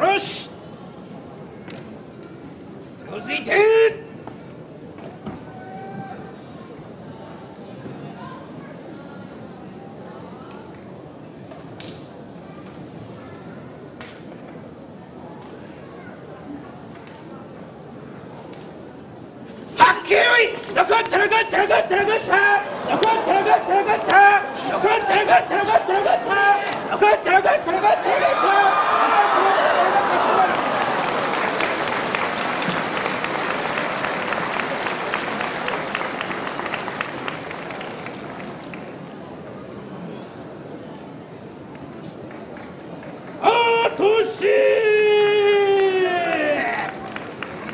よし。続いて。はっけよいた残った田った Satoshi!